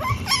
Ha ha!